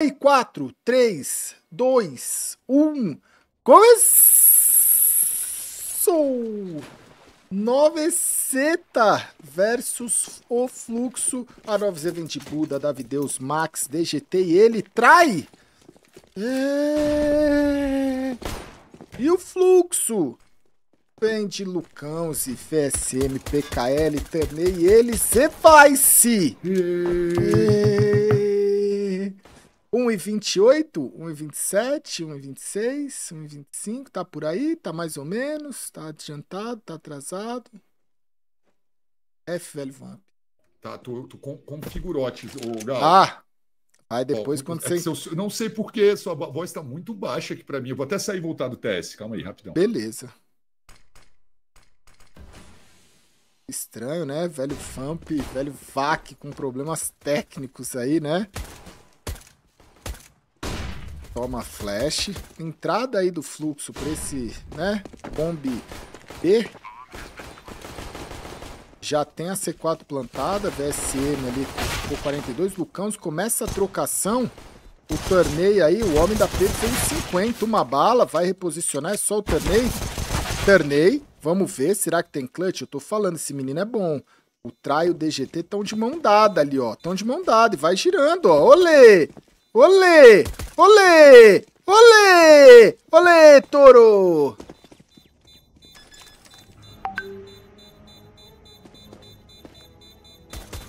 E 4, 3, 2, 1. Começou! Noveceta versus o Fluxo. A 9Z20 Buda, Davideus, Max, DGT e ele trai! É... E o Fluxo? Vem de Lucãozi, FSM, PKL, Ternei e ele se vai-se! É... 1,28, 1,27, 1,26, 1,25, tá por aí, tá mais ou menos, tá adiantado, tá atrasado. F, velho Vamp. Tá, tu, tu configurou, o Galo. Ah, aí depois Ó, quando é você... Eu não sei porquê, sua voz tá muito baixa aqui pra mim. Eu vou até sair e voltar do TS, calma aí, rapidão. Beleza. Estranho, né? Velho Vamp, velho VAC com problemas técnicos aí, né? Toma flash. Entrada aí do fluxo para esse, né? Bomb B. Já tem a C4 plantada, VSM ali por 42. Lucãos começa a trocação. O torneio aí, o homem da P tem 50, uma bala, vai reposicionar, é só o torneio. Torneio, vamos ver, será que tem clutch? Eu tô falando, esse menino é bom. O Trai e o DGT estão de mão dada ali, ó. Estão de mão dada e vai girando, ó. Olê! Olê! Olê! Olê! Olê, touro!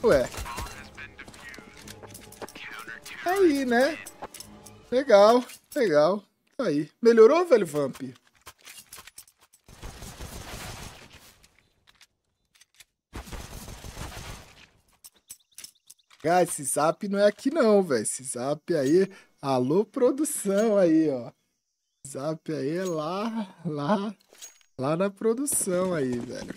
Ué. Aí, né? Legal, legal. Aí. Melhorou, velho Vamp? Cara, esse zap não é aqui não, velho. Esse zap aí, alô produção aí, ó. Zap aí é lá, lá, lá na produção aí, velho.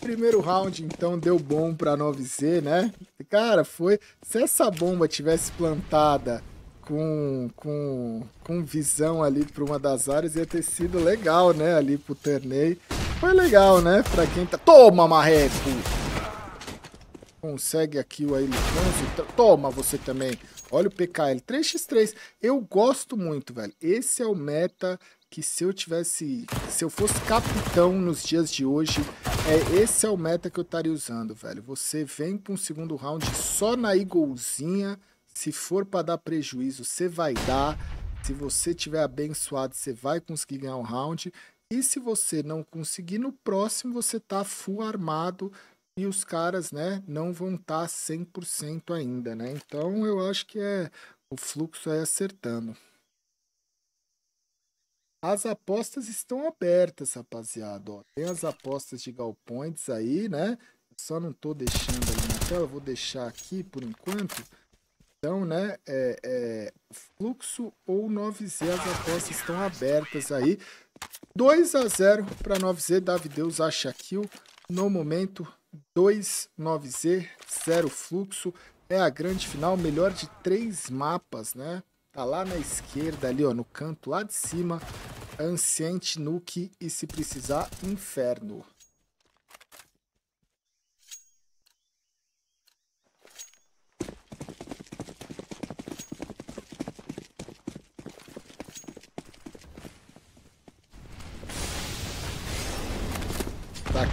Primeiro round, então, deu bom pra 9Z, né? Cara, foi... Se essa bomba tivesse plantada com, com, com visão ali para uma das áreas, ia ter sido legal, né? Ali pro torneio. Foi legal, né? Pra quem tá... Toma, marreco! Consegue aqui o Ailifonso. Toma você também. Olha o PKL. 3x3. Eu gosto muito, velho. Esse é o meta que se eu tivesse... Se eu fosse capitão nos dias de hoje, é esse é o meta que eu estaria usando, velho. Você vem com o segundo round só na Eaglezinha. Se for para dar prejuízo, você vai dar. Se você tiver abençoado, você vai conseguir ganhar um round. E se você não conseguir, no próximo você tá full armado e os caras, né, não vão estar tá 100% ainda, né? Então eu acho que é o fluxo é acertando. As apostas estão abertas, rapaziada. Ó, tem as apostas de galpões aí, né? Só não tô deixando ali na tela, vou deixar aqui por enquanto. Então, né, é, é, fluxo ou 9Z, as apostas estão abertas aí. 2 a 0 para 9Z, Davi Deus acha kill no momento 29Z, zero fluxo. É a grande final, melhor de três mapas, né? Tá lá na esquerda, ali, ó, no canto lá de cima. Anciente, Nuke e, se precisar, Inferno.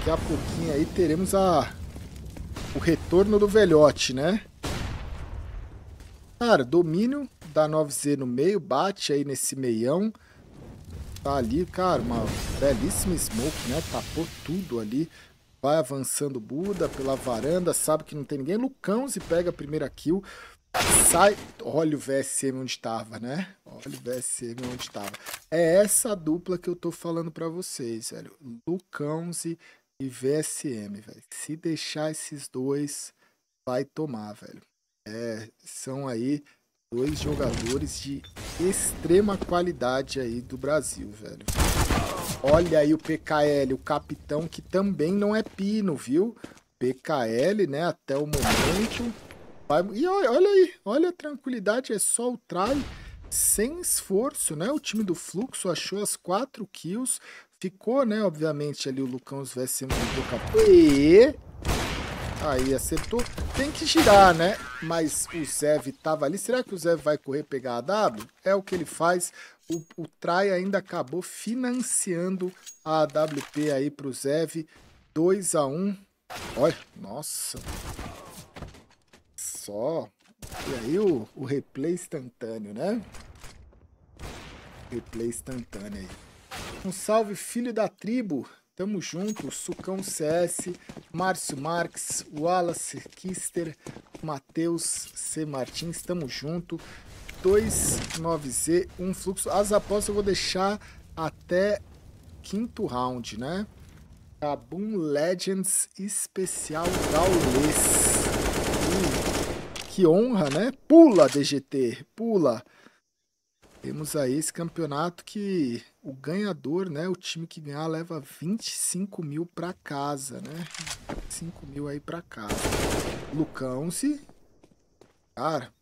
Daqui a pouquinho aí teremos a o retorno do velhote, né? Cara, domínio da 9Z no meio, bate aí nesse meião. Tá ali, cara, uma belíssima smoke, né? Tapou tudo ali. Vai avançando Buda pela varanda, sabe que não tem ninguém. Lucão se pega a primeira kill. Sai. Olha o VSM onde estava, né? Olha o VSM onde estava. É essa dupla que eu tô falando para vocês, velho. Lucãozi e VSM, velho. Se deixar esses dois, vai tomar, velho. É, são aí dois jogadores de extrema qualidade aí do Brasil, velho. Olha aí o PKL, o capitão que também não é pino, viu? PKL, né, até o momento. Vai... E olha, aí, olha a tranquilidade, é só o try sem esforço, né? O time do Fluxo achou as quatro kills, Ficou, né, obviamente, ali o Lucão os VSM do E Aí, acertou. Tem que girar, né? Mas o Zev tava ali. Será que o Zev vai correr pegar a W? É o que ele faz. O, o Trai ainda acabou financiando a AWP aí pro Zev. 2 a 1 Olha, nossa. Só. E aí o, o replay instantâneo, né? Replay instantâneo aí. Um salve, filho da tribo. Tamo junto. Sucão CS, Márcio Marques, Wallace Kister, Matheus C. Martins. Tamo junto. 29Z, um fluxo. As apostas eu vou deixar até quinto round, né? Kabum Legends especial gaulês. Que honra, né? Pula, DGT, pula. Temos aí esse campeonato que o ganhador, né? O time que ganhar leva 25 mil para casa, né? 5 mil aí para casa. Lucão-se. Cara,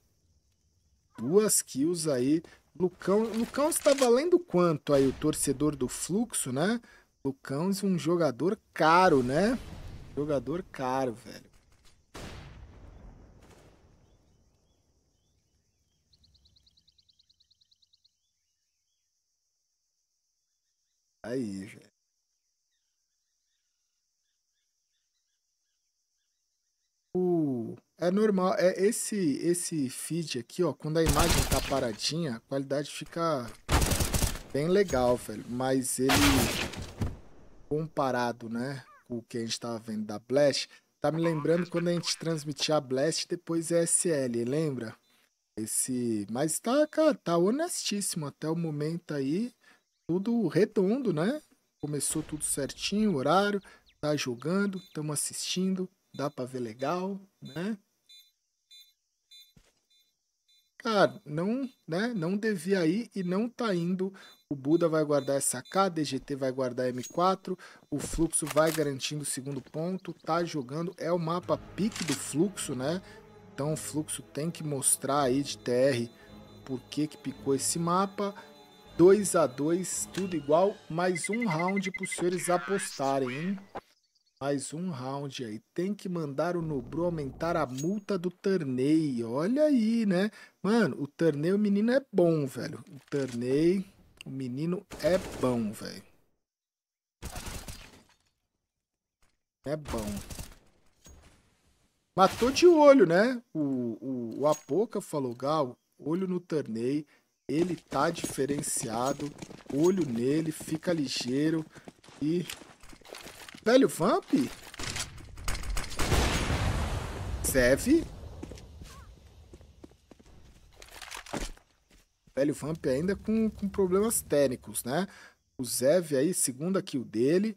duas kills aí. Lucão, Lucão está valendo quanto aí o torcedor do fluxo, né? Lucão é um jogador caro, né? Jogador caro, velho. Aí, velho. É normal, é esse esse feed aqui, ó, quando a imagem tá paradinha, a qualidade fica bem legal, velho, mas ele comparado, né, com o que a gente tava vendo da Blast, tá me lembrando quando a gente transmitia a Blast depois SL, lembra? Esse, mas tá, cara, tá honestíssimo até o momento aí tudo redondo, né? Começou tudo certinho, horário, tá jogando, estamos assistindo, dá para ver legal, né? Cara, não, né? Não devia ir e não tá indo. O Buda vai guardar essa K, DGT vai guardar M4, o fluxo vai garantindo o segundo ponto, tá jogando, é o mapa pique do fluxo, né? Então o fluxo tem que mostrar aí de TR por que que picou esse mapa 2 a 2 tudo igual. Mais um round para os senhores apostarem, hein? Mais um round aí. Tem que mandar o Nobru aumentar a multa do torneio. Olha aí, né? Mano, o torneio, o menino é bom, velho. O torneio, o menino é bom, velho. É bom. Matou de olho, né? O, o, o Apoca falou, Gal, olho no torneio ele tá diferenciado. Olho nele, fica ligeiro. E. Velho Vamp? Zev? Velho Vamp ainda com, com problemas técnicos, né? O Zev aí, segunda kill dele.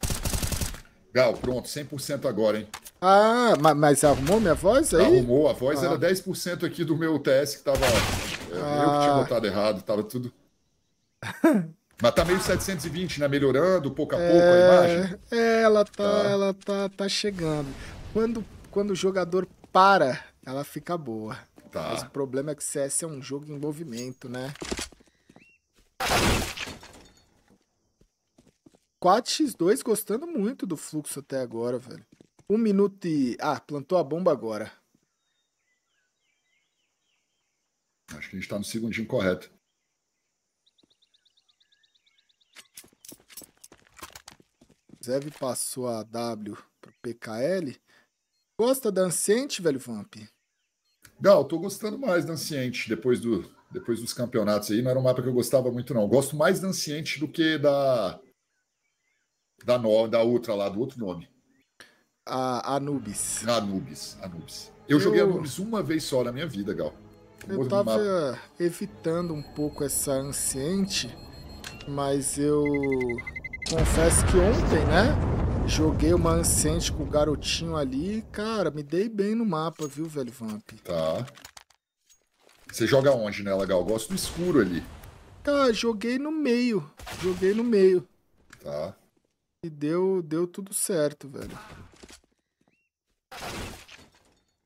Gal, pronto, 100% agora, hein? Ah, mas, mas arrumou minha voz aí? Arrumou, a voz ah. era 10% aqui do meu TS que tava ah. Eu que tinha botado errado, tava tudo. Mas tá meio 720, né? Melhorando pouco a pouco é, a imagem. É, ela tá, tá, ela tá, tá chegando. Quando, quando o jogador para, ela fica boa. Tá. Mas o problema é que CS é um jogo em movimento, né? 4x2 gostando muito do fluxo até agora, velho. Um minuto e. Ah, plantou a bomba agora. Acho que a gente está no segundinho correto. Zev passou a W para PKL. Gosta da Anciente, velho Vamp? Gal, tô gostando mais da Anciente depois, do, depois dos campeonatos aí. Não era um mapa que eu gostava muito, não. Gosto mais da Anciente do que da. Da, no, da outra lá, do outro nome. A Anubis. Anubis, Anubis. Eu, eu... joguei Anubis uma vez só na minha vida, Gal. Eu tava evitando um pouco essa anciente, mas eu confesso que ontem, né? Joguei uma anciente com o garotinho ali. Cara, me dei bem no mapa, viu, velho Vamp? Tá. Você joga onde nela, Gal? Gosto do escuro ali. Cara, joguei no meio. Joguei no meio. Tá. E deu, deu tudo certo, velho.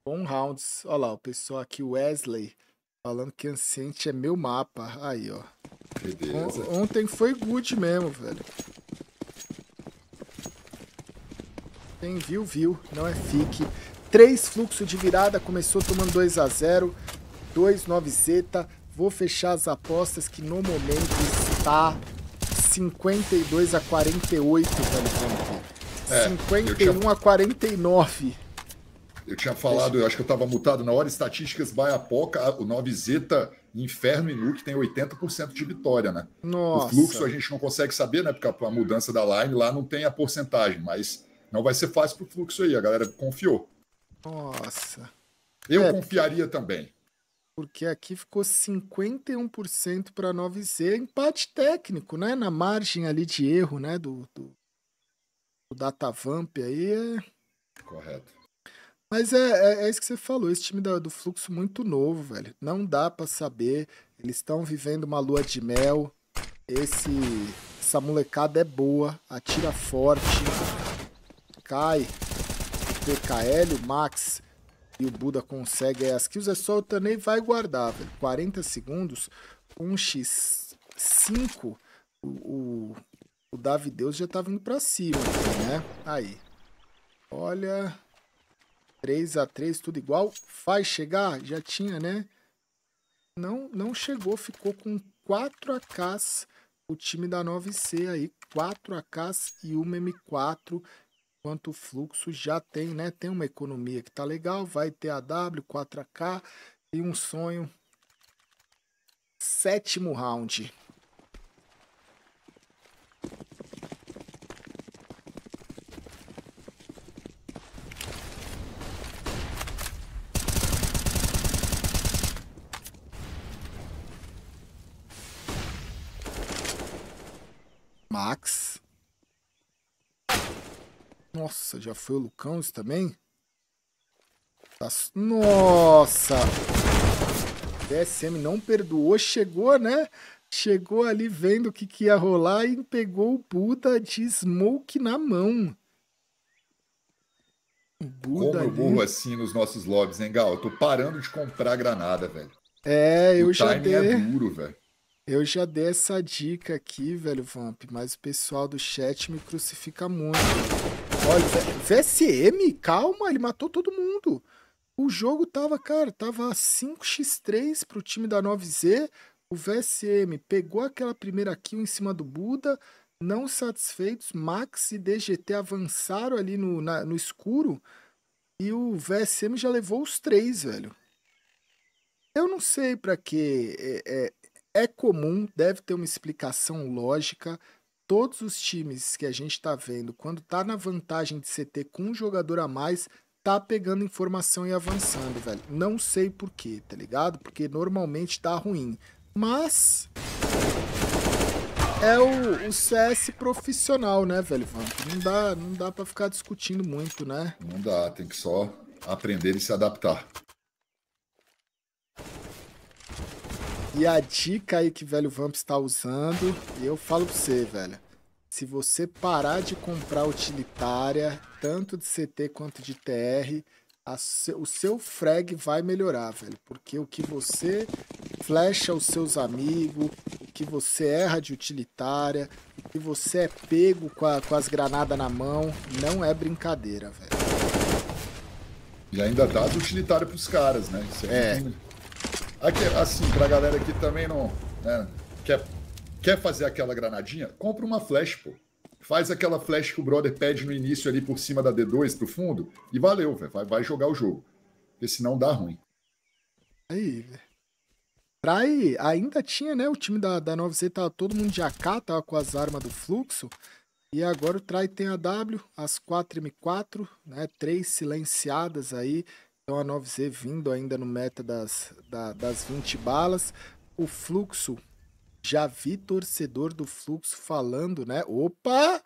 Bom rounds. Olha lá, o pessoal aqui, Wesley. Falando que Anciente é meu mapa. Aí, ó. Beleza. Ontem foi good mesmo, velho. Quem viu, viu. Não é fique. 3 fluxo de virada, começou tomando 2 a 0 2 9 zeta. Vou fechar as apostas que no momento está 52 a 48, velho é, 51 tinha... a 49. Eu tinha falado, eu acho que eu estava mutado na hora, estatísticas Baiapoca, o 9zeta Inferno e Nuke tem 80% de vitória, né? Nossa. O fluxo a gente não consegue saber, né? Porque a, a mudança da line lá não tem a porcentagem, mas não vai ser fácil pro fluxo aí, a galera confiou. Nossa. Eu é, confiaria também. Porque aqui ficou 51% para 9Z, empate técnico, né? Na margem ali de erro, né? Do, do, do Datavamp aí. É... Correto. Mas é, é, é, isso que você falou, esse time do, fluxo muito novo, velho. Não dá para saber. Eles estão vivendo uma lua de mel. Esse, essa molecada é boa, atira forte, cai. PKL, o Max e o Buda consegue as kills, é só o Tanei vai guardar, velho. 40 segundos, 1x5, o, o, o Davideus já tá vindo pra cima, né? Aí. Olha, 3 a 3 tudo igual. Vai chegar? Já tinha, né? Não, não chegou, ficou com 4 AKs o time da 9C aí, 4 AKs e uma M4, enquanto o fluxo já tem, né? Tem uma economia que tá legal, vai ter a W, 4AK e um sonho. Sétimo round. Max. Nossa, já foi o Lucão isso também? Tá Nossa! DSM não perdoou, chegou, né? Chegou ali vendo o que, que ia rolar e pegou o Buda de Smoke na mão. Buda Como eu burro assim nos nossos lobbies, hein, Gal? Eu tô parando de comprar granada, velho. É, eu o já dei. é duro, velho. Eu já dei essa dica aqui, velho, Vamp, mas o pessoal do chat me crucifica muito. Olha, VSM, calma, ele matou todo mundo. O jogo tava, cara, tava 5x3 pro time da 9Z. O VSM pegou aquela primeira kill em cima do Buda. Não satisfeitos, Max e DGT avançaram ali no, na, no escuro. E o VSM já levou os três, velho. Eu não sei para que é, é, é comum, deve ter uma explicação lógica. Todos os times que a gente está vendo, quando tá na vantagem de CT com um jogador a mais, tá pegando informação e avançando, velho. Não sei porquê, tá ligado? Porque normalmente tá ruim. Mas. É o, o CS profissional, né, velho? Não dá, não dá pra ficar discutindo muito, né? Não dá, tem que só aprender e se adaptar. E a dica aí que velho Vamp está usando, e eu falo pra você, velho. Se você parar de comprar utilitária, tanto de CT quanto de TR, o seu frag vai melhorar, velho. Porque o que você flecha os seus amigos, o que você erra de utilitária, o que você é pego com, a, com as granadas na mão, não é brincadeira, velho. E ainda dá utilitário pros caras, né? Isso é. é. Aqui, assim, pra galera que também não né, quer, quer fazer aquela granadinha, compra uma flash, pô. Faz aquela flash que o brother pede no início ali por cima da D2 pro fundo e valeu, velho. Vai, vai jogar o jogo. Porque senão dá ruim. Aí, velho. Trai, ainda tinha, né? O time da, da 9Z tava todo mundo de AK, tava com as armas do fluxo. E agora o Trai tem a W, as 4M4, né? Três silenciadas aí. Então a 9Z vindo ainda no meta das, da, das 20 balas. O fluxo, já vi torcedor do fluxo falando, né? Opa!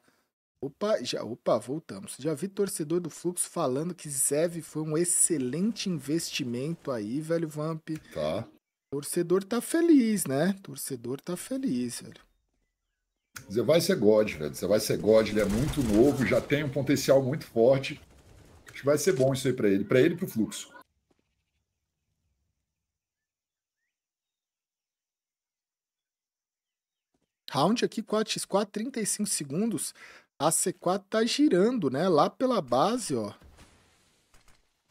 Opa, já, opa, voltamos. Já vi torcedor do Fluxo falando que Zev foi um excelente investimento aí, velho Vamp. Tá. Torcedor tá feliz, né? Torcedor tá feliz, velho. Você vai ser God, velho. Você vai ser God, ele é muito novo, já tem um potencial muito forte. Acho que vai ser bom isso aí para ele, para ele e para o fluxo. Round aqui 4x4, 35 segundos. A C4 tá girando, né? Lá pela base, ó.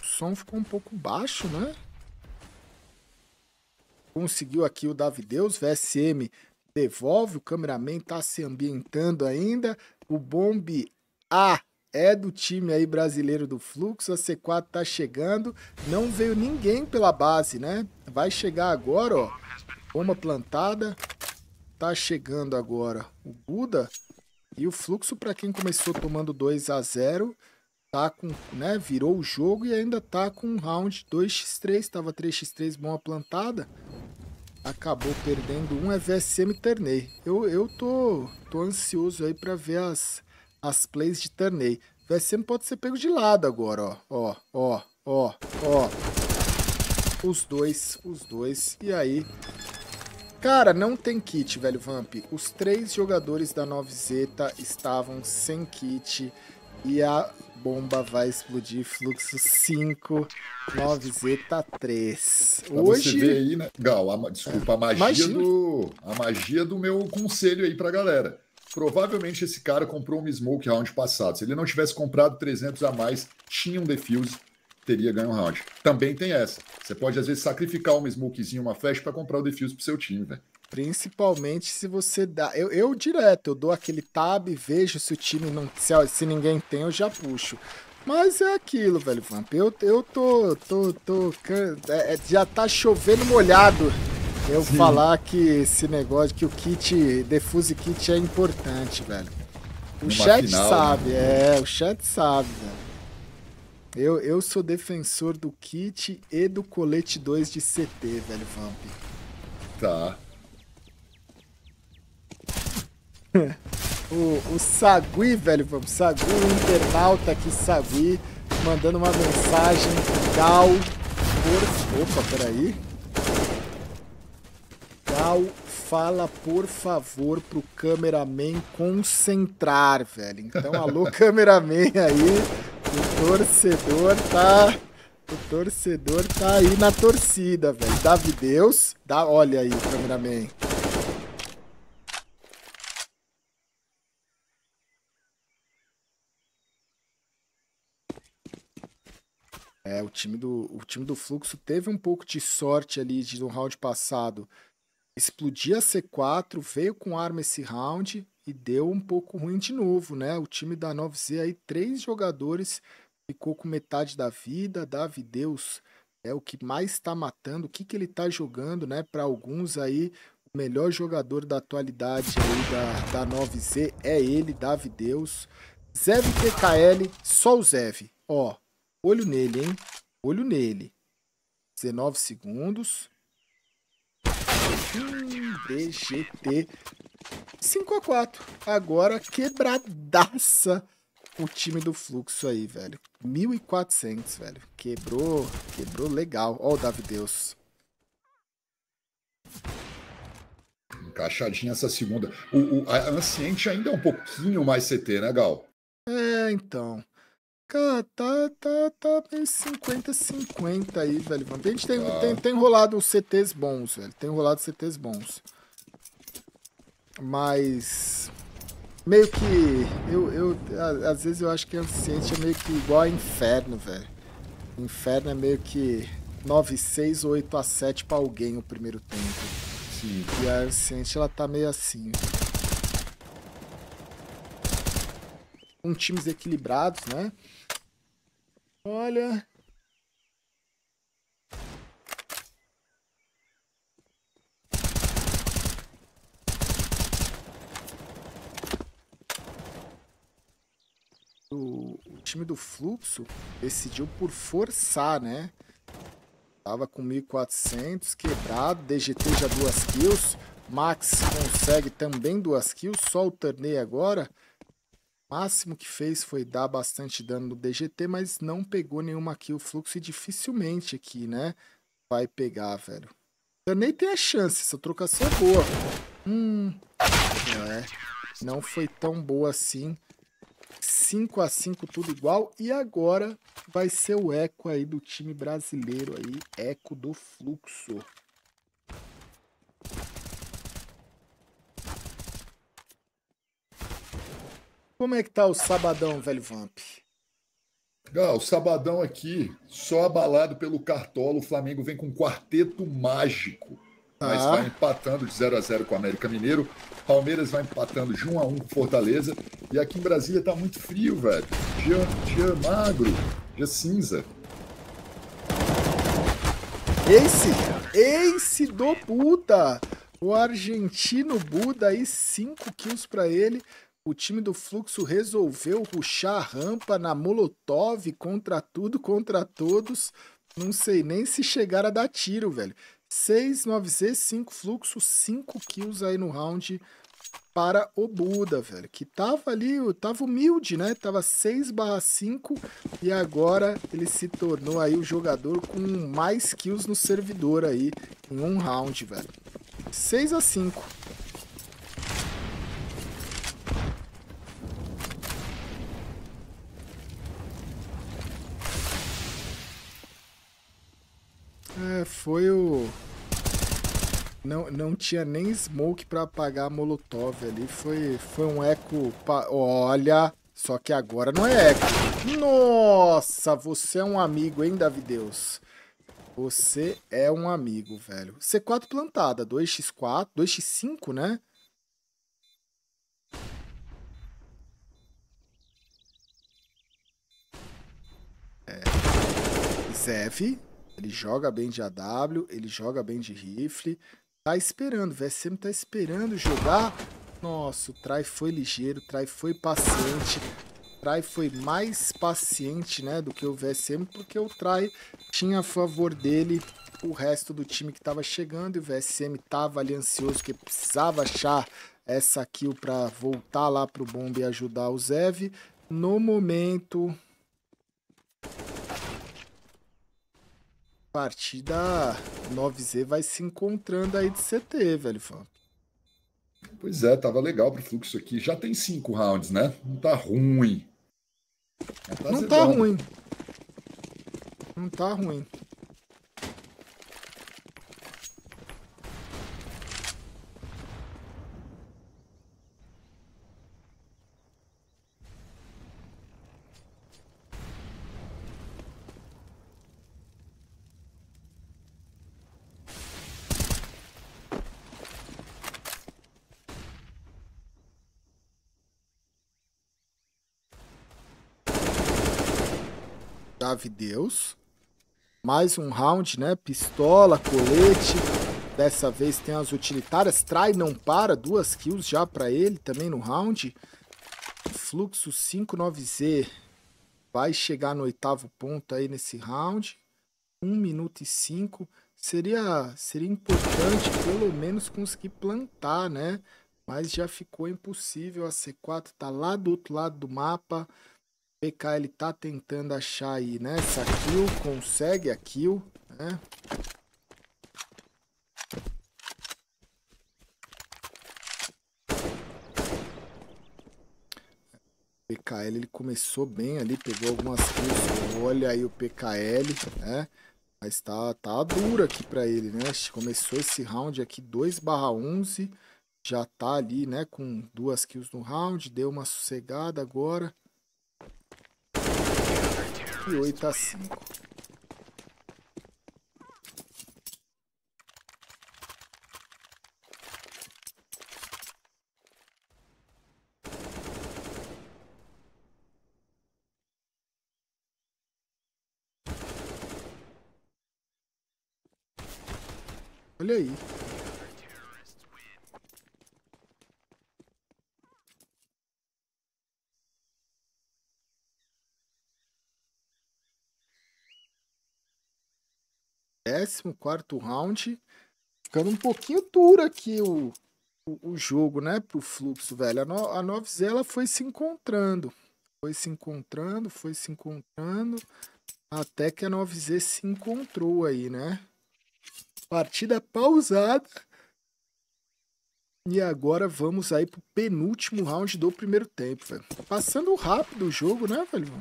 som ficou um pouco baixo, né? Conseguiu aqui o Davideus, VSM devolve, o cameraman tá se ambientando ainda. O Bomb A é do time aí brasileiro do Fluxo, a C4 tá chegando. Não veio ninguém pela base, né? Vai chegar agora, ó. Bomba plantada. Tá chegando agora o Buda. E o Fluxo, para quem começou tomando 2 a 0 tá com, né, virou o jogo e ainda tá com um round 2x3, tava 3x3 bomba plantada. Acabou perdendo um, é VSM Ternei. Eu, eu tô, tô ansioso aí para ver as, as plays de Ternei. VSM pode ser pego de lado agora, ó. Ó, ó, ó, ó. Os dois, os dois. E aí, Cara, não tem kit, velho Vamp. Os três jogadores da 9Z estavam sem kit e a bomba vai explodir. Fluxo 5, 9Z 3. Pra Hoje... você ver aí, né? Gal, a, desculpa, a magia, do, a magia do meu conselho aí pra galera. Provavelmente esse cara comprou um Smoke round passado. Se ele não tivesse comprado 300 a mais, tinha um defuse, teria ganho um round. Também tem essa. Você pode, às vezes, sacrificar uma smokezinha, uma flash para comprar o defuse pro seu time, velho. Principalmente se você dá. Eu, eu direto, eu dou aquele tab, vejo se o time não. Se, se ninguém tem, eu já puxo. Mas é aquilo, velho, Vamp. Eu, eu tô. tô, tô é, é, já tá chovendo molhado eu Sim. falar que esse negócio, que o kit, defuse kit é importante, velho. O Numa chat final, sabe, né? é, o chat sabe, velho. Eu, eu sou defensor do kit e do colete 2 de CT, velho Vamp. Tá. o, o Sagui, velho Vamp. Sagui, o internauta aqui, Sagui, mandando uma mensagem. Gal, por... Opa, peraí. Gal, fala por favor pro cameraman concentrar, velho. Então, alô, cameraman aí. O torcedor tá. O torcedor tá aí na torcida, velho. Davi Deus. Dá, olha aí, cameraman. É, o time do o time do Fluxo teve um pouco de sorte ali de no round passado explodir a C4, veio com arma esse round e deu um pouco ruim de novo, né? O time da 9Z aí, três jogadores ficou com metade da vida, Davi Deus é o que mais está matando, o que, que ele está jogando, né? Para alguns aí, o melhor jogador da atualidade aí da, da 9Z é ele, Davi Deus. Zev TKL, só o Zev. Ó, olho nele, hein? Olho nele. 19 segundos. DGT 5 a 4 Agora quebradaça o time do fluxo aí, velho. 1.400, velho. Quebrou, quebrou legal. Ó o Davi Deus. Encaixadinha essa segunda. O, o, a Anciente ainda é um pouquinho mais CT, né, Gal? É, então. Cara, tá, tá, tá meio 50-50 aí, velho. A gente tem, ah. tem, tem rolado CTs bons, velho. Tem rolado CTs bons. Mas. Meio que. Eu, eu, às vezes eu acho que a Anciente é meio que igual a Inferno, velho. Inferno é meio que 9-6 ou 8x7 pra alguém o primeiro tempo. Sim. E a Anciente ela tá meio assim. Com times equilibrados, né? Olha, o, time do Fluxo decidiu por forçar, né? Tava com 1.400, quebrado, DGT já duas kills, Max consegue também duas kills, só o Turney agora. Máximo que fez foi dar bastante dano no DGT, mas não pegou nenhuma kill fluxo e dificilmente aqui, né? Vai pegar, velho. Turney tem a chance, essa trocação é boa. Hum, é, não foi tão boa assim 5 a 5 tudo igual. E agora vai ser o eco aí do time brasileiro aí, eco do fluxo. Como é que tá o sabadão, velho Vamp? Gal, sabadão aqui, só abalado pelo Cartola, o Flamengo vem com um quarteto mágico. Mas ah. vai empatando de 0 a 0 com o América Mineiro. Palmeiras vai empatando de 1 a 1 com Fortaleza. E aqui em Brasília tá muito frio, velho. Dia, dia magro, dia cinza. Ace, Ace do Buda. O argentino Buda aí, 5 kills para ele. O time do Fluxo resolveu ruxar a rampa na Molotov contra tudo, contra todos. Não sei nem se chegar a dar tiro, velho. 6 9Z, 5 Fluxo, 5 kills aí no round para o Buda, velho. Que tava ali, tava humilde, né? Tava 6 barra 5 e agora ele se tornou aí o jogador com mais kills no servidor aí em um round, velho. 6 a 5. É, foi o... Não, não tinha nem smoke para apagar a molotov ali. Foi, foi um eco... Pa... Olha, só que agora não é eco. Nossa, você é um amigo, hein, Davideus? Você é um amigo, velho. C4 plantada, 2x4, 2x5, né? É. Zef, ele joga bem de AW, ele joga bem de rifle. Tá esperando, o VSM tá esperando jogar. Nossa, o Trai foi ligeiro, o Trai foi paciente. O Trai foi mais paciente, né, do que o VSM, porque o Trai tinha a favor dele o resto do time que estava chegando e o VSM tava ali ansioso que precisava achar essa kill para voltar lá pro bomb e ajudar o Zev. No momento, partida 9Z vai se encontrando aí de CT, velho. Pois é, tava legal pro fluxo aqui. Já tem cinco rounds, né? Não tá ruim. Tá Não tá ruim. Não tá ruim. Chave Deus. Mais um round, né? Pistola, colete. Dessa vez tem as utilitárias. Trai não para. Duas kills já para ele também no round. Fluxo 59Z vai chegar no oitavo ponto aí nesse round. 1 minuto e 5. Seria, seria importante pelo menos conseguir plantar, né? Mas já ficou impossível. A C4 tá lá do outro lado do mapa. PK ele tá tentando achar aí, né? Essa kill, consegue a kill, né? PKL ele começou bem ali, pegou algumas kills. Olha aí o PKL, né? Mas tá, tá duro aqui pra ele, né? Começou esse round aqui 2/11. Já tá ali, né? Com duas kills no round. Deu uma sossegada agora e 8 a 5. Olha aí. Décimo quarto round. Ficando um pouquinho duro aqui o, o, o jogo, né? Pro fluxo, velho. A, no, a 9Z ela foi se encontrando. Foi se encontrando, foi se encontrando. Até que a 9Z se encontrou aí, né? Partida pausada. E agora vamos aí pro penúltimo round do primeiro tempo, velho. Passando rápido o jogo, né, velho?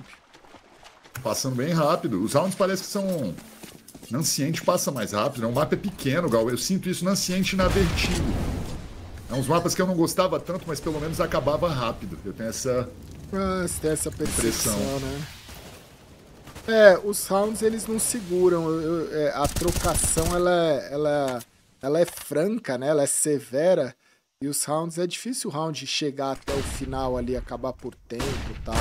Passando bem rápido. Os rounds parece que são Nanciente passa mais rápido, né? O mapa é pequeno, Gal. Eu sinto isso Nanciente na Vertigo. É uns mapas que eu não gostava tanto, mas pelo menos acabava rápido. Eu tenho essa. Ah, você tem essa percepção, né? É, os rounds eles não seguram. Eu, eu, é, a trocação ela, é, ela, ela é franca, né? Ela é severa. E os rounds é difícil o round chegar até o final ali, acabar por tempo e tal.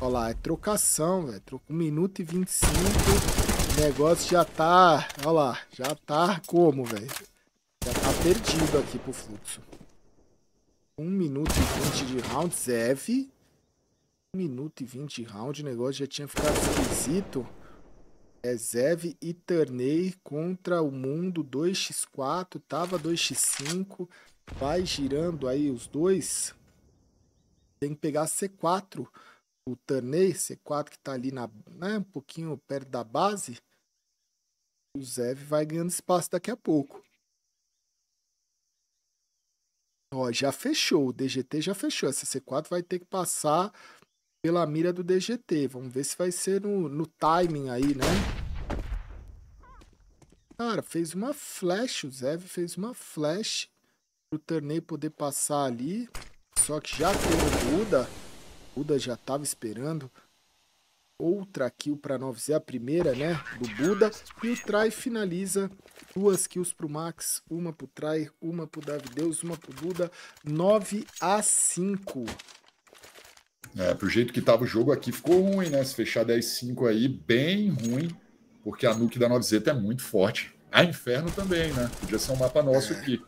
Olha lá, é trocação, velho. Um minuto e 25. O negócio já tá. Olha lá, já tá como, velho? Já tá perdido aqui pro fluxo. 1 minuto e 20 de round, Zev. 1 minuto e 20 de round, o negócio já tinha ficado esquisito. É Zev e Turney contra o mundo 2x4, tava 2x5. Vai girando aí os dois. Tem que pegar C4. O Turney, C4 que tá ali na, né, um pouquinho perto da base. O Zev vai ganhando espaço daqui a pouco. Ó, já fechou. O DGT já fechou. Essa C4 vai ter que passar pela mira do DGT. Vamos ver se vai ser no, no timing aí, né? Cara, fez uma flash. O Zev fez uma flash pro Turney poder passar ali. Só que já tem o Buda. O Buda já tava esperando. Outra kill para 9Z, a primeira, né, do Buda. E o Try finaliza duas kills pro Max, uma pro Try, uma pro Davideus, uma pro Buda. 9 a 5. É, pro jeito que tava o jogo aqui ficou ruim, né? Se fechar 10-5 aí, bem ruim, porque a nuke da 9Z é muito forte. A Inferno também, né? Podia ser um mapa nosso aqui.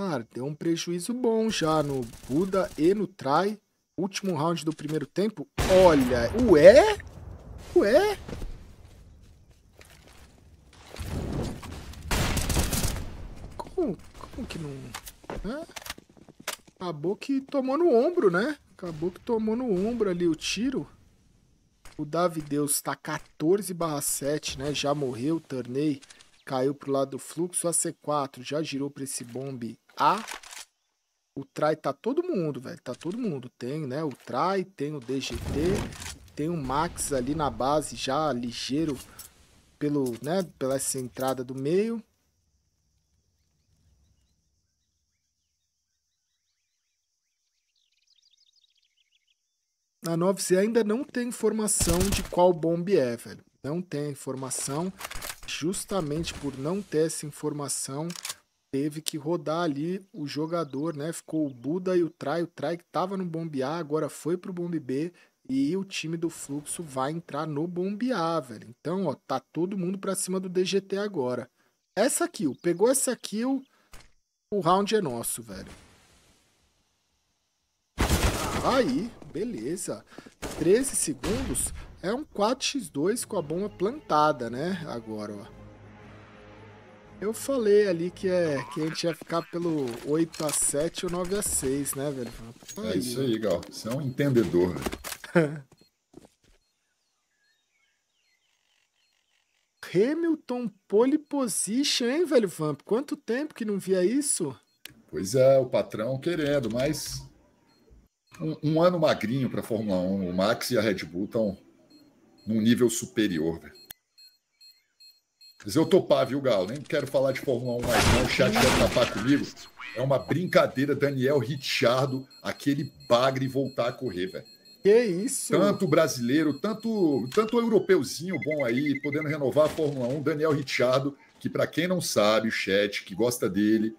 Cara, deu um prejuízo bom já no Buda e no Try. Último round do primeiro tempo. Olha, ué? Ué? Como, como que não... Né? Acabou que tomou no ombro, né? Acabou que tomou no ombro ali o tiro. O Davideus tá 14 barra 7, né? Já morreu, o Turney caiu pro lado do fluxo. A C4 já girou para esse bombe a. O Try tá todo mundo, velho. Tá todo mundo. Tem, né? O Try, tem o DGT, tem o Max ali na base já ligeiro pelo, né, pela essa entrada do meio. A 9Z ainda não tem informação de qual bombe é, velho. Não tem informação. Justamente por não ter essa informação, teve que rodar ali o jogador, né? Ficou o Buda e o Trai. O Trai que tava no bombe A, agora foi pro bombe B. E o time do Fluxo vai entrar no bombe A, velho. Então, ó, tá todo mundo pra cima do DGT agora. Essa kill, pegou essa kill, o round é nosso, velho. Aí, beleza. 13 segundos é um 4x2 com a bomba plantada, né? Agora, ó. Eu falei ali que, é, que a gente ia ficar pelo 8 a 7 ou 9 a 6 né, velho? Tá é isso aí, Gal. Você é um entendedor. Hamilton pole position, hein, velho Vamp? Quanto tempo que não via isso? Pois é, o patrão querendo, mas um, um ano magrinho para Fórmula 1. O Max e a Red Bull estão num nível superior, velho. Mas eu topar, viu, Galo? Nem quero falar de Fórmula 1 mais não. O chat quer tapar comigo. É uma brincadeira, Daniel Ricciardo, aquele bagre voltar a correr, velho. Que isso? Tanto brasileiro, tanto, tanto europeuzinho bom aí, podendo renovar a Fórmula 1, Daniel Ricciardo, que para quem não sabe, o chat que gosta dele,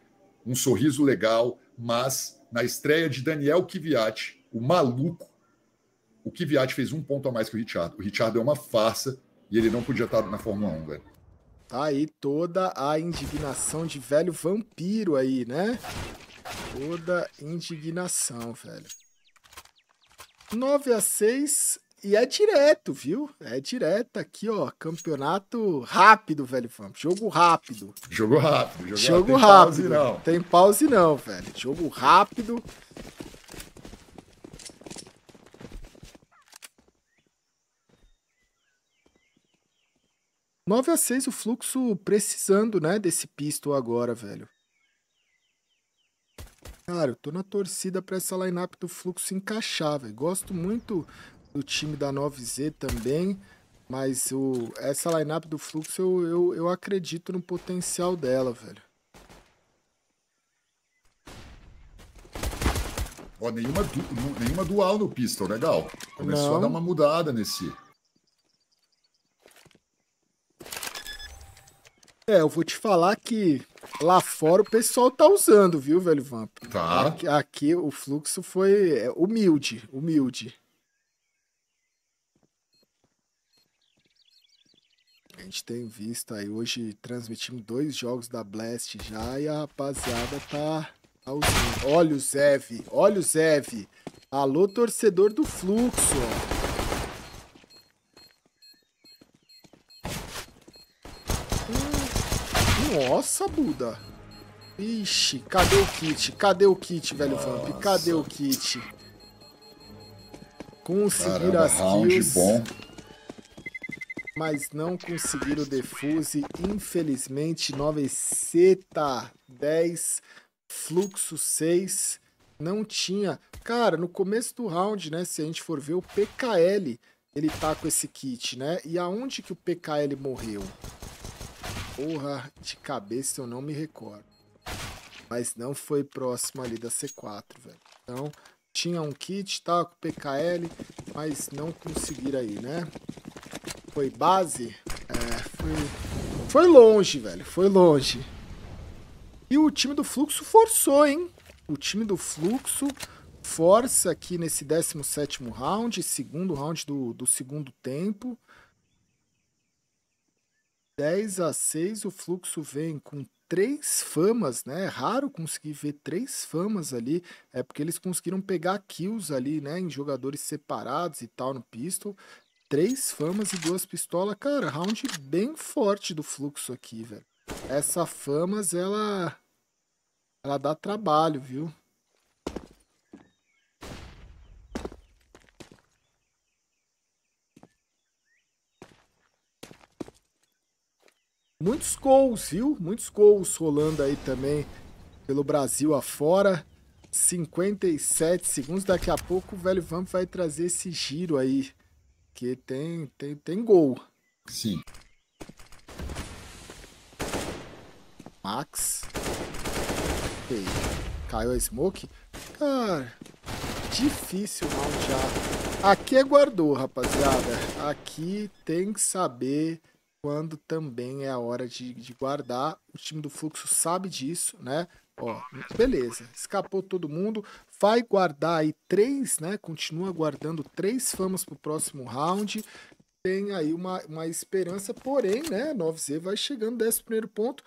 um sorriso legal, mas na estreia de Daniel Kvyat, o maluco, o Kvyat fez um ponto a mais que o Ricciardo. O Ricciardo é uma farsa e ele não podia estar na Fórmula 1, velho. Tá aí toda a indignação de velho vampiro aí, né? Toda indignação, velho. 9 a 6 e é direto, viu? É direto aqui, ó. Campeonato rápido, velho Vamp. Jogo rápido. Jogo rápido. Jogo, jogo rápido. Tem pause não. Tem pause não, velho. Jogo rápido. 9 a 6 o fluxo precisando, né, desse pistol agora, velho. Cara, eu tô na torcida pra essa lineup do fluxo encaixar, velho. Gosto muito do time da 9Z também, mas o, essa lineup do fluxo eu, eu, eu acredito no potencial dela, velho. Ó, nenhuma, du nenhuma dual no pistol, legal. Começou Não. a dar uma mudada nesse. É, eu vou te falar que lá fora o pessoal tá usando, viu, velho Vamp? Tá. Aqui, aqui o fluxo foi é, humilde, humilde. A gente tem visto aí, hoje transmitimos dois jogos da Blast já e a rapaziada tá Olha o Zev, olha o Zev. Alô, torcedor do fluxo. Hum, nossa, Buda. Ixi, cadê o kit? Cadê o kit, velho Vamp? Cadê o kit? Conseguir as kills. Bom. Mas não conseguiram o defuse. Infelizmente, 9 seta 10 fluxo 6, não tinha. Cara, no começo do round, né, se a gente for ver, o PKL, ele tá com esse kit, né? E aonde que o PKL morreu? Porra, de cabeça eu não me recordo. Mas não foi próximo ali da C4, velho. Então, tinha um kit, tá com PKL, mas não conseguiram aí, né? Foi base? É, foi... Foi longe, velho, foi longe. E o time do Fluxo forçou, hein? O time do Fluxo força aqui nesse 17º round, segundo round do, do segundo tempo. 10 a 6, o Fluxo vem com três famas, né? É raro conseguir ver três famas ali, é porque eles conseguiram pegar kills ali, né? Em jogadores separados e tal no pistol. Três famas e duas pistolas. Cara, round bem forte do Fluxo aqui, velho. Essa famas, ela ela dá trabalho, viu? Muitos gols, viu? Muitos gols rolando aí também pelo Brasil afora. 57 segundos. Daqui a pouco o velho Vamp vai trazer esse giro aí. Que tem, tem, tem gol. Sim. Max. Caiu a smoke? Cara, difícil já. Aqui é guardou, rapaziada. Aqui tem que saber quando também é a hora de, de guardar. O time do fluxo sabe disso, né? Ó, beleza. Escapou todo mundo. Vai guardar aí três, né? Continua guardando três famas pro próximo round. Tem aí uma, uma esperança, porém, né? 9Z vai chegando desse primeiro ponto.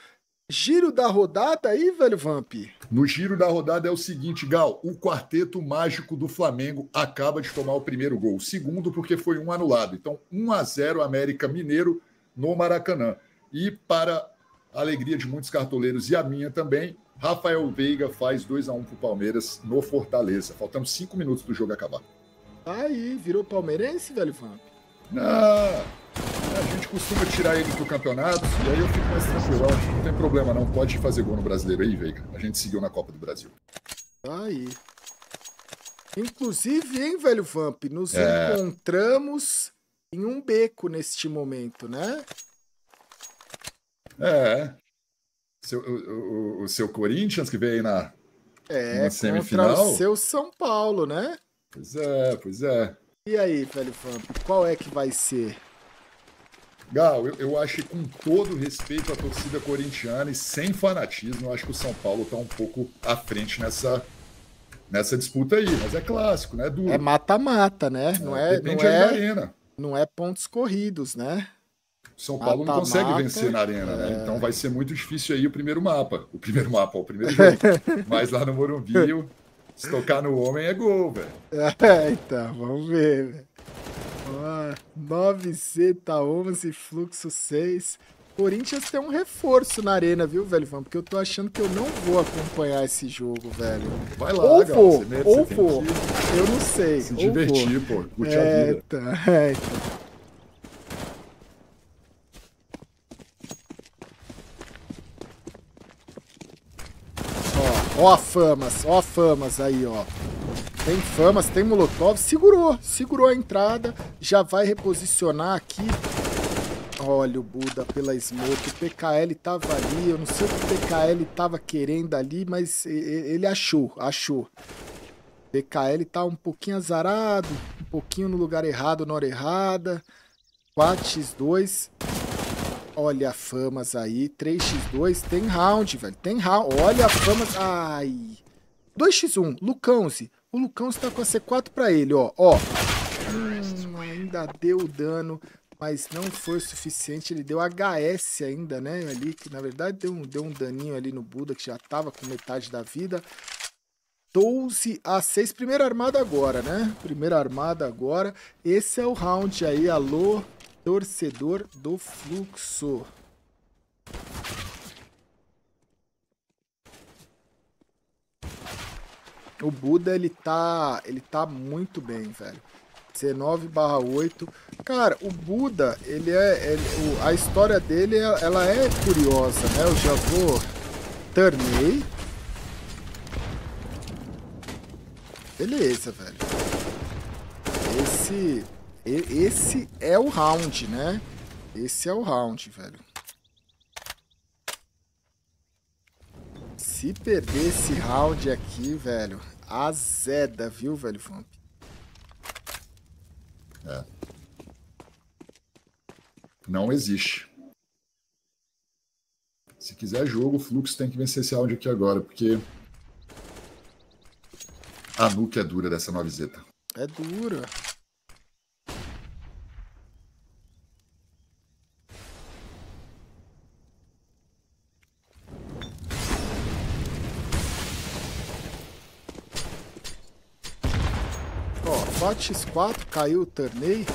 Giro da rodada aí, velho Vamp? No giro da rodada é o seguinte, Gal, o quarteto mágico do Flamengo acaba de tomar o primeiro gol. O segundo porque foi um anulado. Então, 1 a 0 América Mineiro no Maracanã. E para a alegria de muitos cartoleiros e a minha também, Rafael Veiga faz 2 a 1 para o Palmeiras no Fortaleza. Faltando cinco minutos do jogo acabar. Aí, virou palmeirense, velho Vamp? Não. A gente costuma tirar ele do campeonato e aí eu fico mais tranquilo. Acho que não tem problema não. Pode fazer gol no brasileiro aí, Veiga. A gente seguiu na Copa do Brasil. Aí. Inclusive, hein, velho Vamp, nos é... encontramos em um beco neste momento, né? É. Seu, o, o, o, seu Corinthians que veio aí na, é, na semifinal. Contra o seu São Paulo, né? Pois é, pois é. E aí, velho Vamp, qual é que vai ser? Gal, eu, eu acho que com todo respeito à torcida corintiana e sem fanatismo, eu acho que o São Paulo está um pouco à frente nessa, nessa disputa aí. Mas é clássico, né? Duro. É mata-mata, né? Não é, Depende não é, da arena. Não é pontos corridos, né? São Paulo mata, não consegue mata, vencer na arena, né? é... né? Então vai ser muito difícil aí o primeiro mapa. O primeiro mapa, o primeiro jogo. Mas lá no Morumbi, se tocar no homem é gol, velho. É, então, vamos ver, velho. 9 tá 11, fluxo 6. Corinthians tem um reforço na arena, viu, velho, Van? Porque eu tô achando que eu não vou acompanhar esse jogo, velho. Vai lá, ou Gal, for, você ou você. Que... Eu não sei. Se divertir, pô. Curte é, a vida. Tá, é, tá. Ó, ó a Famas, ó a Famas aí, ó. Tem Famas, tem Molotov. Segurou, segurou a entrada. Já vai reposicionar aqui. Olha o Buda pela Smoke. O PKL tava ali. Eu não sei o que o PKL tava querendo ali, mas ele achou, achou. PKL tá um pouquinho azarado. Um pouquinho no lugar errado, na hora errada. 4x2. Olha a Famas aí. 3x2. Tem round, velho. Tem round. Olha a Famas. Ai. 2x1. Lucãozi. O Lucãozi tá com a C4 pra ele, ó. Ó. Hum, ainda deu dano mas não foi suficiente. Ele deu HS ainda, né? Ali, que na verdade deu um, deu um daninho ali no Buda, que já tava com metade da vida. 12 a 6. Primeira armada agora, né? Primeira armada agora. Esse é o round aí. Alô, torcedor do Fluxo. O Buda, ele tá, ele tá muito bem, velho. C9 barra 8. Cara, o Buda, ele é. Ele, o, a história dele, ela é curiosa, né? Eu já vou. Turnei. Beleza, velho. Esse. Esse é o round, né? Esse é o round, velho. Se perder esse round aqui, velho, azeda, viu, velho, Vamp? É. Não existe. Se quiser jogo, o Fluxo tem que vencer esse áudio aqui agora, porque a nuca é dura dessa novizeta. É dura. Ó, 4x4, caiu o torneio.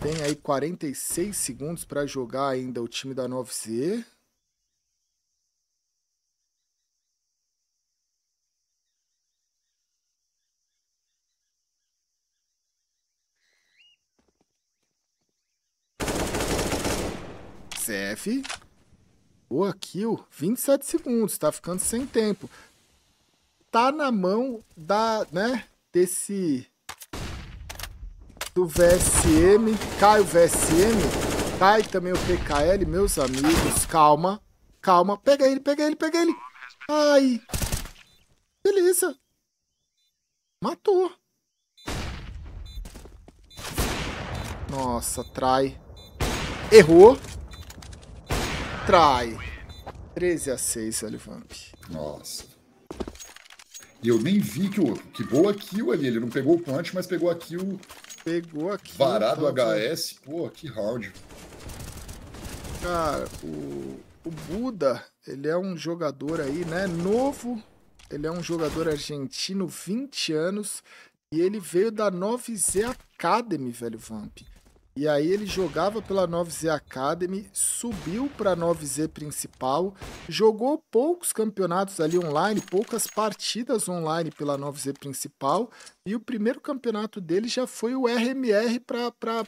Tem aí 46 segundos para jogar ainda o time da 9Z. CF. Boa kill. 27 segundos. Tá ficando sem tempo. Tá na mão da, né, desse do VSM, cai o VSM, cai também o PKL, meus amigos, calma, calma, pega ele, pega ele, pega ele. Ai, beleza, matou. Nossa, trai. Errou. Trai. 13 a 6, Olivamp. Nossa. E eu nem vi que, o, que boa kill ali. Ele não pegou o punch, mas pegou a kill. Pegou aqui. Varado HS. Pô, que round. Cara, o, o Buda, ele é um jogador aí, né? Novo. Ele é um jogador argentino, 20 anos. E ele veio da 9Z Academy, velho Vamp. E aí ele jogava pela 9Z Academy, subiu para a 9Z principal, jogou poucos campeonatos ali online, poucas partidas online pela 9Z principal, e o primeiro campeonato dele já foi o RMR para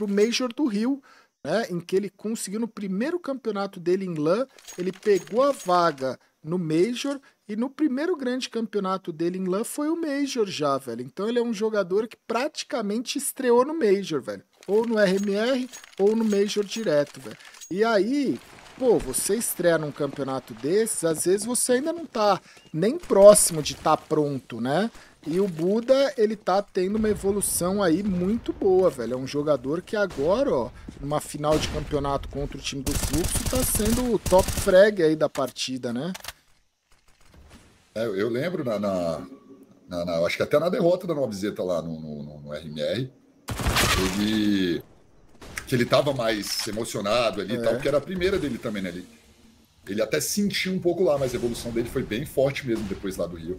o Major do Rio, né, em que ele conseguiu no primeiro campeonato dele em LAN, ele pegou a vaga no Major e no primeiro grande campeonato dele em LAN foi o Major já, velho. Então ele é um jogador que praticamente estreou no Major, velho ou no RMR ou no Major direto, velho. E aí, pô, você estreia num campeonato desses, às vezes você ainda não tá nem próximo de estar tá pronto, né? E o Buda, ele tá tendo uma evolução aí muito boa, velho. É um jogador que agora, ó, numa final de campeonato contra o time do Fluxo, tá sendo o top frag aí da partida, né? É, eu lembro na, na, na, na, Acho que até na derrota da Novizeta lá no, no, no RMR ele que ele tava mais emocionado ali é. e tal, porque era a primeira dele também, né? Ele, ele até sentiu um pouco lá, mas a evolução dele foi bem forte mesmo depois lá do Rio.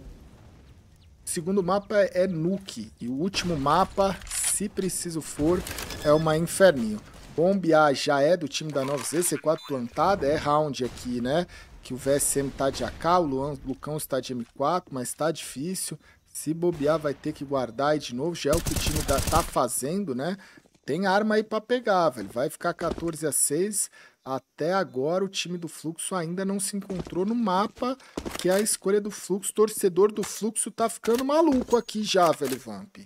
O segundo mapa é Nuke, e o último mapa, se preciso for, é uma Inferninho. Bombear já é do time da 9Z, C4 plantada, é round aqui, né? Que o VSM tá de AK, o Luan, Lucão está de M4, mas tá difícil. Se bobear, vai ter que guardar aí de novo. Já é o que o time tá fazendo, né? Tem arma aí pra pegar, velho. Vai ficar 14 a 6. até agora o time do Fluxo ainda não se encontrou no mapa, que é a escolha do Fluxo. Torcedor do Fluxo tá ficando maluco aqui já, velho Vamp.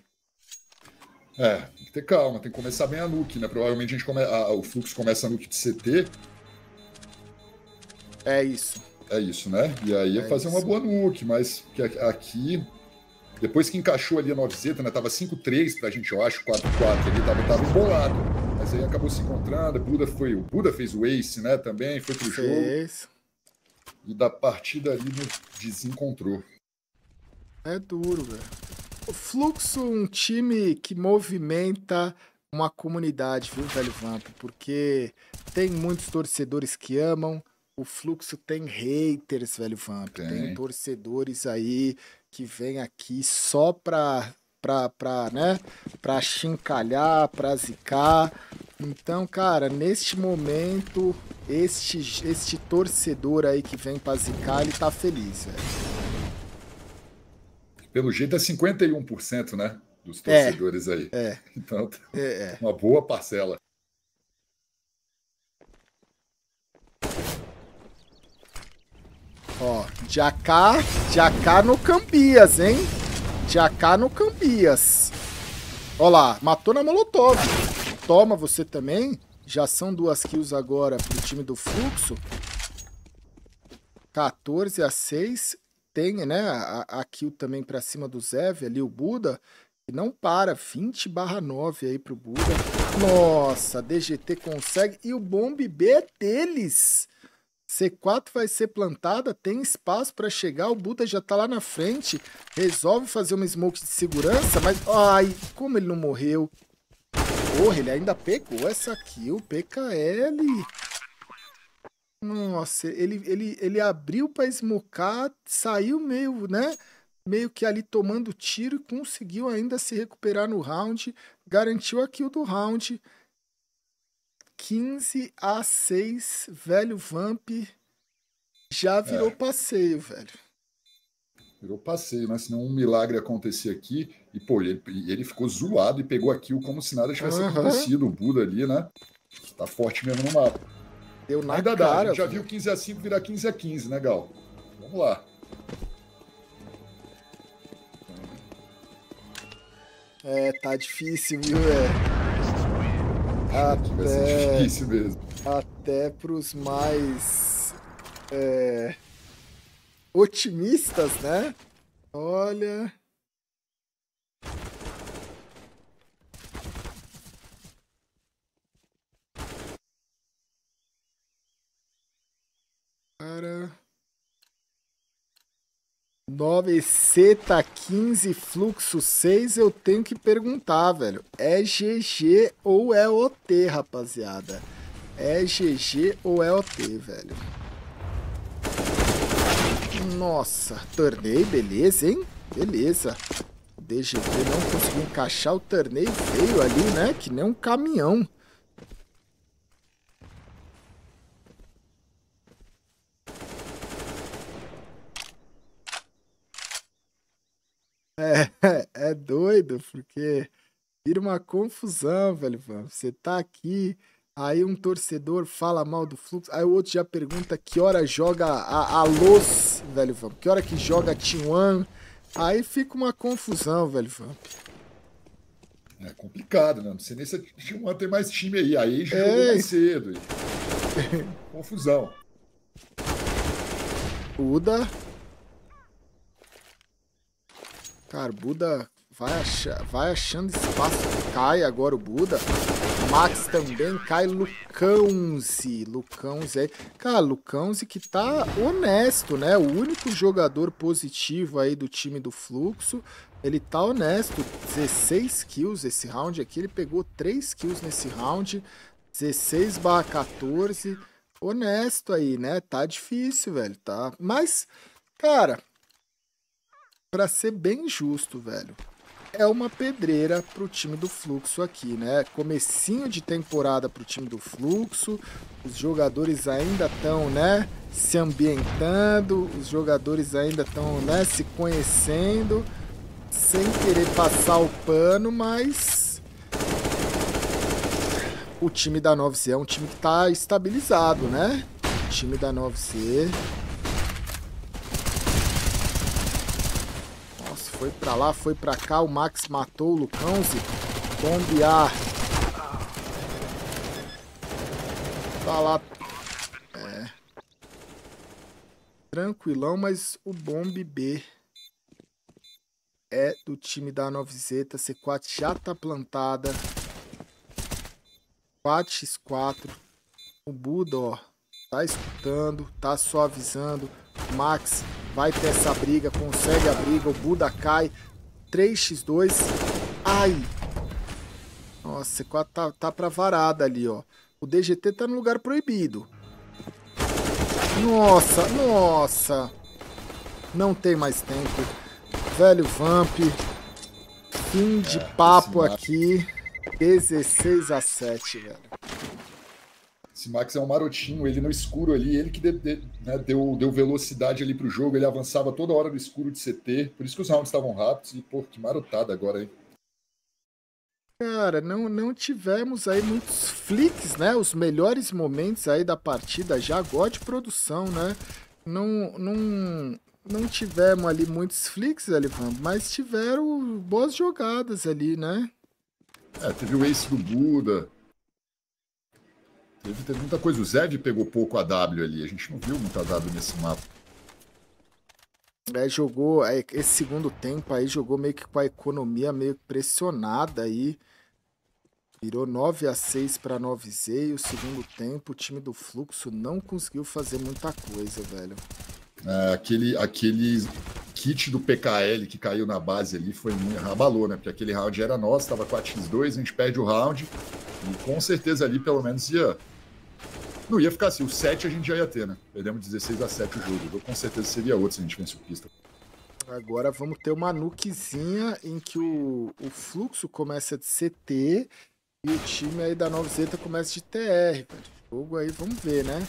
É, tem que ter calma, tem que começar bem a nuke, né? Provavelmente a gente come... a, o Fluxo começa a nuke de CT. É isso. É isso, né? E aí é, é fazer isso. uma boa nuke, mas aqui depois que encaixou ali a 9Z, né? Tava 5-3 pra gente, eu acho, 4-4 ali, tava, tava embolado. Mas aí acabou se encontrando, o Buda foi. O Buda fez o Ace, né? Também, foi pro jogo. Fez. E da partida ali desencontrou. É duro, velho. O Fluxo, um time que movimenta uma comunidade, viu, velho Vamp? Porque tem muitos torcedores que amam. O Fluxo tem haters, velho Vamp. Tem, tem torcedores aí que vem aqui só pra, pra, pra, né, pra chincalhar, pra zicar. Então, cara, neste momento, este, este torcedor aí que vem pra zicar, ele tá feliz, velho. Pelo jeito é 51%, né? Dos é, torcedores é, aí. É. Então, é, é. uma boa parcela. Ó, Jacá, Jacá no Cambias, hein? Jacá no Cambias. Ó lá, matou na Molotov. Toma você também. Já são duas kills agora pro time do Fluxo. 14 a 6. Tem, né, a, a kill também pra cima do Zev, ali o Buda. E não para, 20 barra 9 aí pro Buda. Nossa, DGT consegue. E o Bomb B é deles. C4 vai ser plantada, tem espaço para chegar, o Buda já tá lá na frente, resolve fazer uma smoke de segurança, mas ai, como ele não morreu. Porra, ele ainda pegou essa kill, PKL. Nossa, ele, ele, ele abriu para smocar, saiu meio, né? Meio que ali tomando tiro e conseguiu ainda se recuperar no round, garantiu a kill do round. 15 a 6, velho Vamp já virou é. passeio, velho. Virou passeio, né? Senão um milagre acontecer aqui. E, pô, ele, ele ficou zoado e pegou aquilo como se nada tivesse uhum. acontecido. O Buda ali, né? Tá forte mesmo no mapa. Deu na Ainda cara. Dá. A gente já viu 15 a 5 virar 15 a 15, né, Gal? Vamos lá. É, tá difícil, viu, é. Até, vai ser difícil mesmo. Até pros mais é, otimistas, né? Olha. Cara. 9 Seta 15 fluxo 6, eu tenho que perguntar, velho. É GG ou é OT, rapaziada? É GG ou é OT, velho? Nossa, torneio, beleza, hein? Beleza. O DGV não conseguiu encaixar o torneio, veio ali, né? Que nem um caminhão. É, é doido, porque vira uma confusão, velho. Você tá aqui, aí um torcedor fala mal do fluxo, aí o outro já pergunta que hora joga a, a Luz, velho Vamp, que hora que joga a T1. Aí fica uma confusão, velho Vamp. É complicado, né? Não sei nem se a T1 tem mais time aí. Aí jogou é. mais cedo. confusão. Uda Cara, Buda vai, vai achando espaço. Cai agora o Buda. Max também cai. Lucãozi. Lucãozi aí. Cara, Lucãozi que tá honesto, né? O único jogador positivo aí do time do Fluxo. Ele tá honesto. 16 kills esse round aqui. Ele pegou 3 kills nesse round. 16 barra 14. Honesto aí, né? Tá difícil, velho. Tá. Mas, cara, para ser bem justo, velho, é uma pedreira pro time do Fluxo aqui, né? Comecinho de temporada pro time do Fluxo, os jogadores ainda estão, né, se ambientando, os jogadores ainda estão, né, se conhecendo, sem querer passar o pano, mas o time da 9Z é um time que tá estabilizado, né? O time da 9Z. Nossa, foi pra lá, foi pra cá. O Max matou o Lucãozi. Bombear. Tá lá. É. Tranquilão, mas o bombe B é do time da 9Z. C4 já tá plantada. 4x4. O Buda, ó, tá escutando, tá suavizando. Max vai ter essa briga, consegue a briga. O Buda cai. 3x2. Ai! Nossa, C4 tá, tá pra varada ali, ó. O DGT tá no lugar proibido. Nossa, nossa. Não tem mais tempo. Velho Vamp. Fim de é, papo aqui. 16 a 7, velho. Esse Max é um marotinho, ele no escuro ali, ele que de, de, né, deu, deu velocidade ali pro jogo, ele avançava toda hora no escuro de CT, por isso que os rounds estavam rápidos, e pô, que marotada agora, hein? Cara, não, não tivemos aí muitos flicks, né? Os melhores momentos aí da partida já, God de produção, né? Não, não, não tivemos ali muitos flicks, Elivan, mas tiveram boas jogadas ali, né? É, teve o Ace do Buda. Teve, teve muita coisa. O Zed pegou pouco a W ali. A gente não viu muita W nesse mapa. É, jogou. É, esse segundo tempo aí jogou meio que com a economia meio pressionada aí. Virou 9 a 6 para 9Z e o segundo tempo o time do Fluxo não conseguiu fazer muita coisa, velho. É, aquele, aquele kit do PKL que caiu na base ali foi abalou, né? Porque aquele round era nosso, estava 4x2, a gente perde o round e com certeza ali pelo menos ia. Não ia ficar assim, o 7 a gente já ia ter, né? Perdemos 16 a 7 o jogo. Eu, com certeza seria outro se a gente vence o pista. Agora vamos ter uma nukezinha em que o, o fluxo começa de CT e o time aí da 9Z começa de TR, velho. Jogo aí, vamos ver, né?